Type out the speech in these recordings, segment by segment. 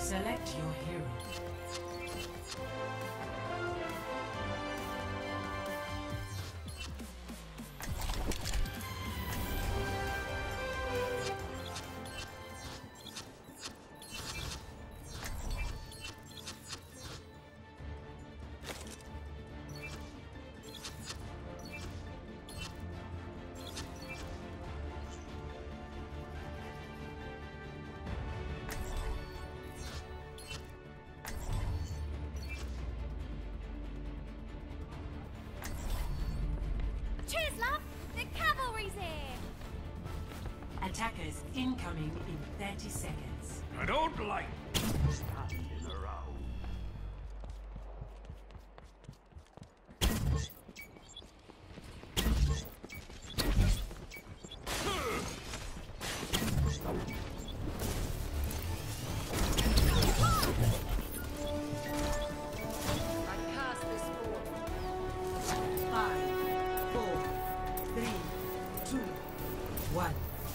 Select your hero. Attackers incoming in 30 seconds. I don't like...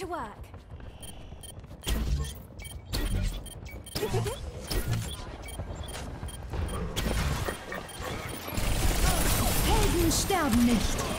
to work. Helden sterben nicht.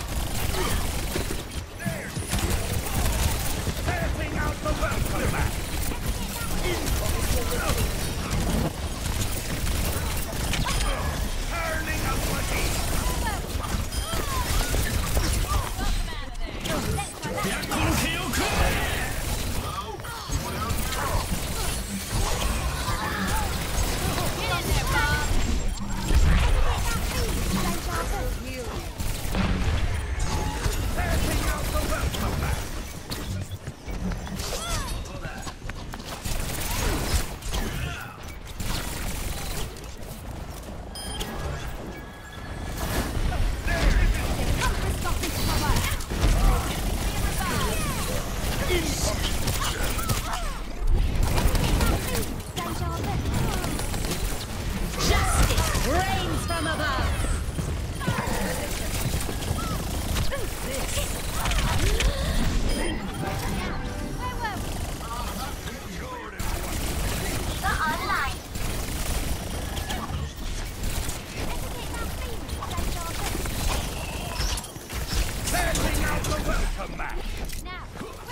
Welcome back. Now.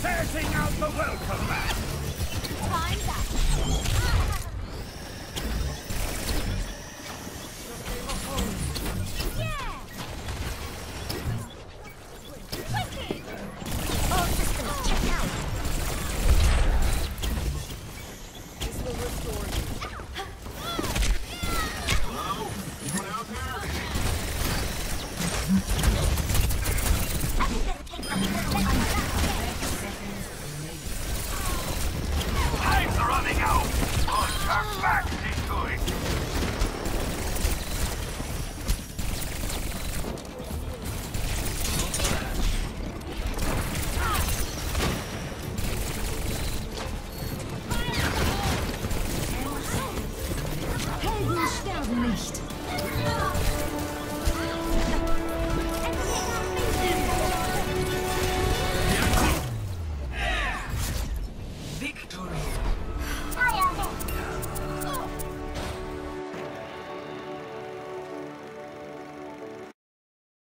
Searching out the welcome mat! Time's up! Her back